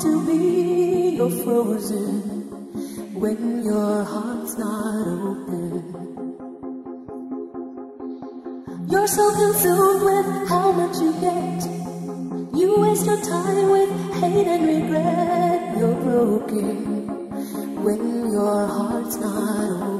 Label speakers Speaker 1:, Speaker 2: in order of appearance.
Speaker 1: to be frozen when your heart's not open. You're so consumed with how much you get. You waste your time with hate and regret. You're broken when your heart's not open.